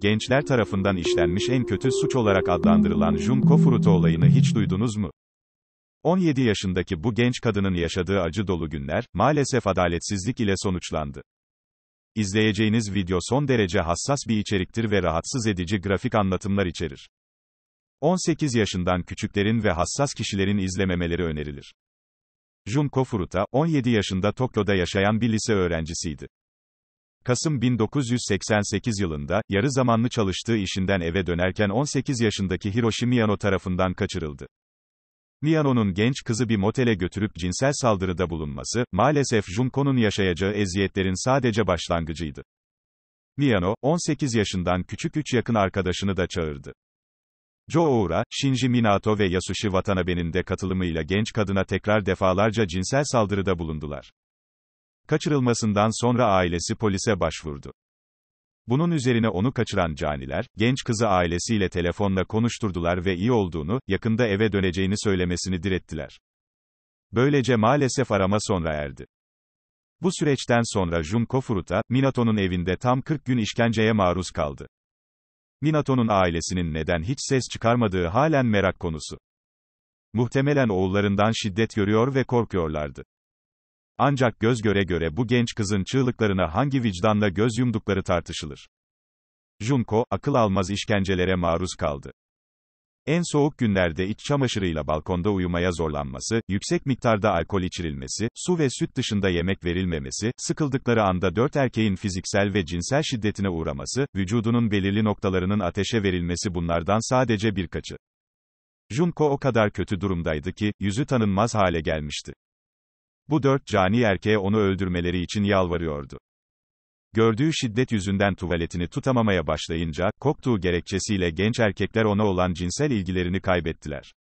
gençler tarafından işlenmiş en kötü suç olarak adlandırılan Junko Furuta olayını hiç duydunuz mu? 17 yaşındaki bu genç kadının yaşadığı acı dolu günler, maalesef adaletsizlik ile sonuçlandı. İzleyeceğiniz video son derece hassas bir içeriktir ve rahatsız edici grafik anlatımlar içerir. 18 yaşından küçüklerin ve hassas kişilerin izlememeleri önerilir. Junko Furuta, 17 yaşında Tokyo'da yaşayan bir lise öğrencisiydi. Kasım 1988 yılında, yarı zamanlı çalıştığı işinden eve dönerken 18 yaşındaki Hiroshi Miyano tarafından kaçırıldı. Miyano'nun genç kızı bir motele götürüp cinsel saldırıda bulunması, maalesef Junko'nun yaşayacağı eziyetlerin sadece başlangıcıydı. Miyano, 18 yaşından küçük 3 yakın arkadaşını da çağırdı. Jo Oura, Shinji Minato ve Yasushi Watanabe'nin de katılımıyla genç kadına tekrar defalarca cinsel saldırıda bulundular. Kaçırılmasından sonra ailesi polise başvurdu. Bunun üzerine onu kaçıran caniler, genç kızı ailesiyle telefonla konuşturdular ve iyi olduğunu, yakında eve döneceğini söylemesini direttiler. Böylece maalesef arama sonra erdi. Bu süreçten sonra Junko Furuta, Minato'nun evinde tam 40 gün işkenceye maruz kaldı. Minato'nun ailesinin neden hiç ses çıkarmadığı halen merak konusu. Muhtemelen oğullarından şiddet görüyor ve korkuyorlardı. Ancak göz göre göre bu genç kızın çığlıklarına hangi vicdanla göz yumdukları tartışılır. Junko, akıl almaz işkencelere maruz kaldı. En soğuk günlerde iç çamaşırıyla balkonda uyumaya zorlanması, yüksek miktarda alkol içirilmesi, su ve süt dışında yemek verilmemesi, sıkıldıkları anda dört erkeğin fiziksel ve cinsel şiddetine uğraması, vücudunun belirli noktalarının ateşe verilmesi bunlardan sadece birkaçı. Junko o kadar kötü durumdaydı ki, yüzü tanınmaz hale gelmişti. Bu dört cani erkeğe onu öldürmeleri için yalvarıyordu. Gördüğü şiddet yüzünden tuvaletini tutamamaya başlayınca, koktuğu gerekçesiyle genç erkekler ona olan cinsel ilgilerini kaybettiler.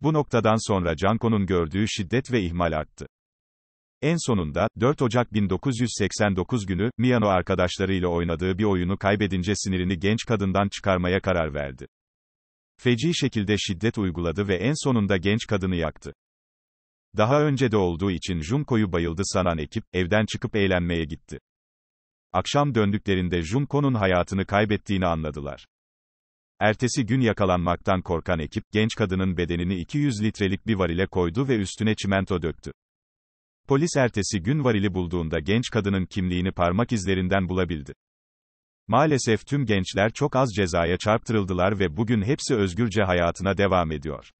Bu noktadan sonra Canko'nun gördüğü şiddet ve ihmal arttı. En sonunda, 4 Ocak 1989 günü, Miyano arkadaşlarıyla oynadığı bir oyunu kaybedince sinirini genç kadından çıkarmaya karar verdi. Feci şekilde şiddet uyguladı ve en sonunda genç kadını yaktı. Daha önce de olduğu için Junko'yu bayıldı sanan ekip, evden çıkıp eğlenmeye gitti. Akşam döndüklerinde Junko'nun hayatını kaybettiğini anladılar. Ertesi gün yakalanmaktan korkan ekip, genç kadının bedenini 200 litrelik bir varile koydu ve üstüne çimento döktü. Polis ertesi gün varili bulduğunda genç kadının kimliğini parmak izlerinden bulabildi. Maalesef tüm gençler çok az cezaya çarptırıldılar ve bugün hepsi özgürce hayatına devam ediyor.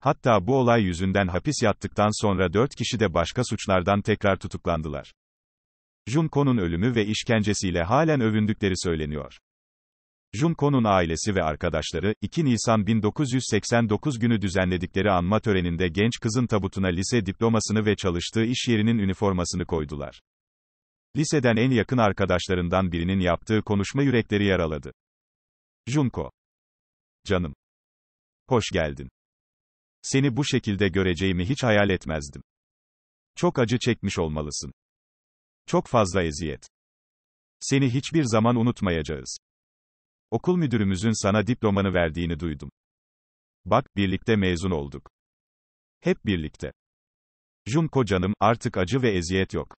Hatta bu olay yüzünden hapis yattıktan sonra dört kişi de başka suçlardan tekrar tutuklandılar. Junko'nun ölümü ve işkencesiyle halen övündükleri söyleniyor. Junko'nun ailesi ve arkadaşları, 2 Nisan 1989 günü düzenledikleri anma töreninde genç kızın tabutuna lise diplomasını ve çalıştığı iş yerinin üniformasını koydular. Liseden en yakın arkadaşlarından birinin yaptığı konuşma yürekleri yaraladı. Junko. Canım. Hoş geldin. Seni bu şekilde göreceğimi hiç hayal etmezdim. Çok acı çekmiş olmalısın. Çok fazla eziyet. Seni hiçbir zaman unutmayacağız. Okul müdürümüzün sana diplomanı verdiğini duydum. Bak, birlikte mezun olduk. Hep birlikte. Junko canım, artık acı ve eziyet yok.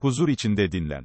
Huzur içinde dinlen.